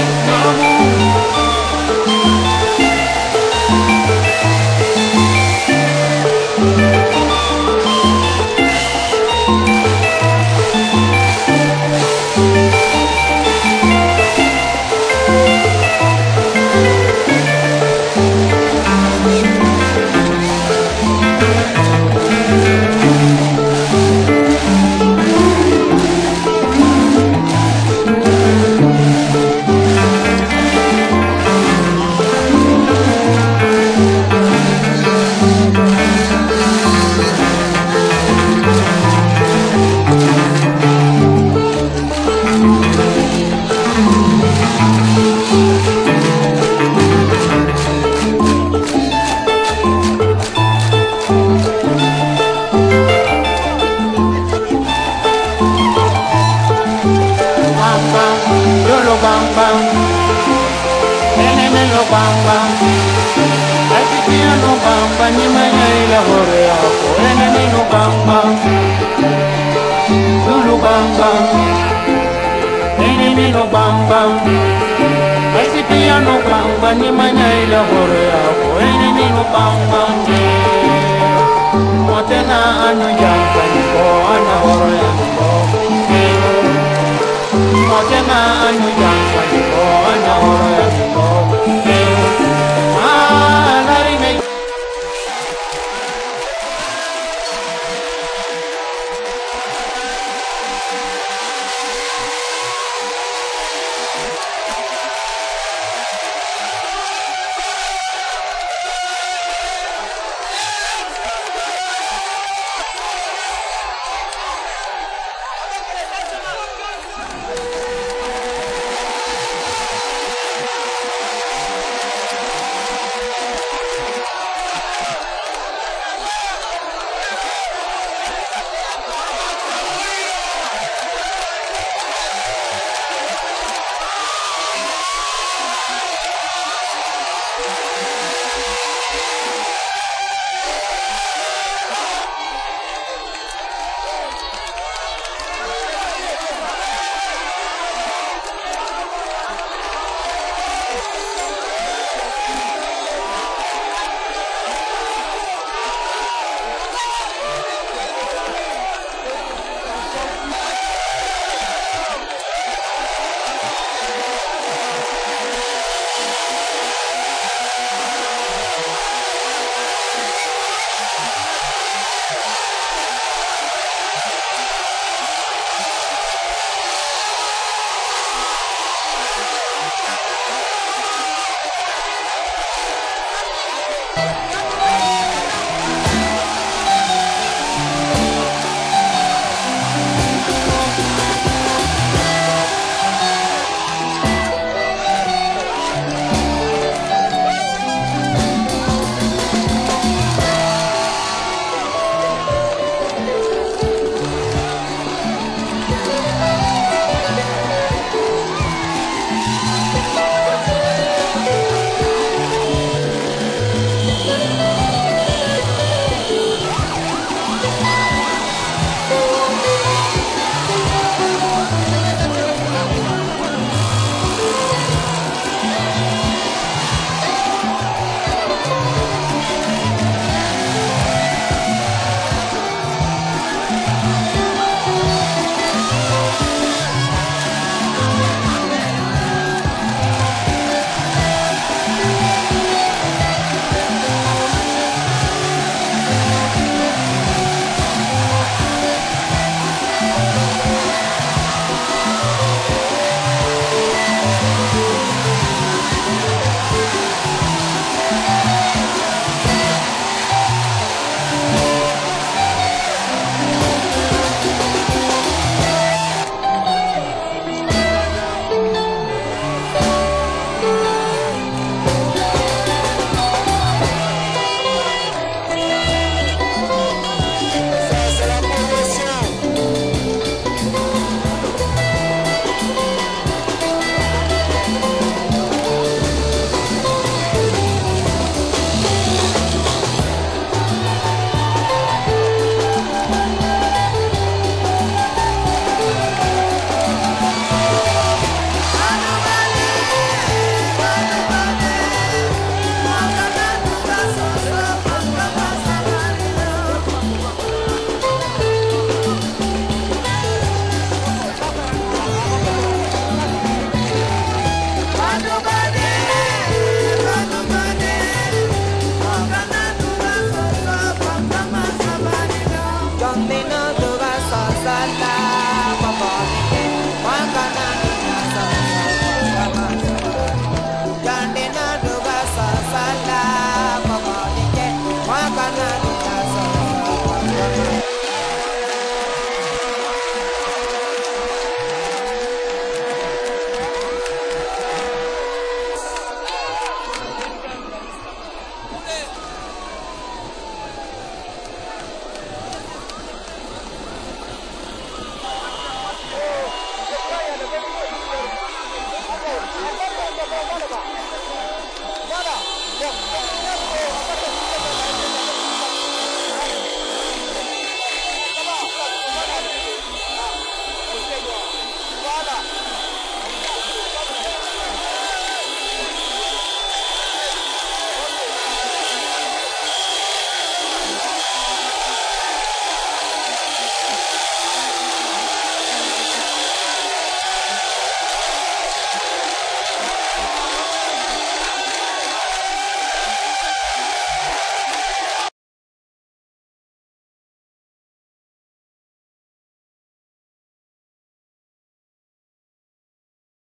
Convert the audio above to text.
anh mơ muốn ati piano bang bang, ni manya ila hore ako, ene melo bang bang, yolo bang bang, ene melo bang bang, ati piano bang bang, ni manya ila hore ako, ene melo bang bang, motena anu jangka ni ko ana hore ako, motema anu